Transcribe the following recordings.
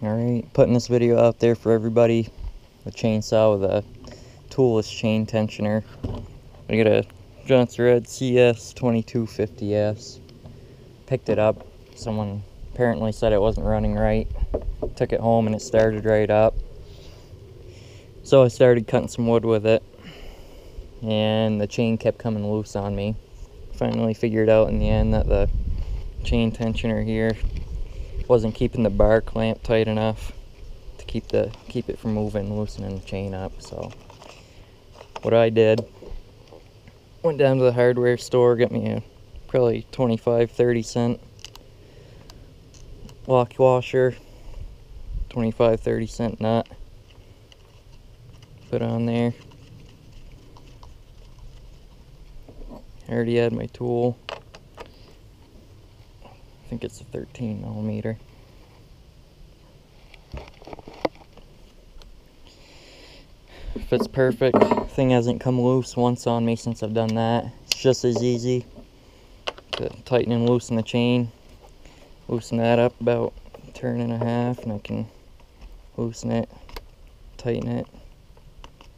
Alright, putting this video out there for everybody. A chainsaw with a toolless chain tensioner. I got a Jonsered CS 2250S. Picked it up. Someone apparently said it wasn't running right. Took it home and it started right up. So I started cutting some wood with it. And the chain kept coming loose on me. Finally figured out in the end that the chain tensioner here wasn't keeping the bar clamp tight enough to keep the keep it from moving, loosening the chain up. So what I did, went down to the hardware store, got me a probably 25, 30 cent lock washer, 25, 30 cent nut. Put on there. I already had my tool. I think it's a 13 millimeter. Fits perfect. Thing hasn't come loose once on me since I've done that. It's just as easy to tighten and loosen the chain. Loosen that up about a turn and a half and I can loosen it, tighten it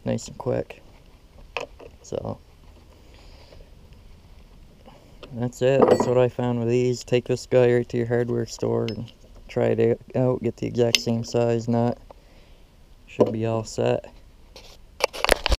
nice and quick. So that's it. That's what I found with these. Take this guy right to your hardware store and try it out. Get the exact same size nut. Should be all set.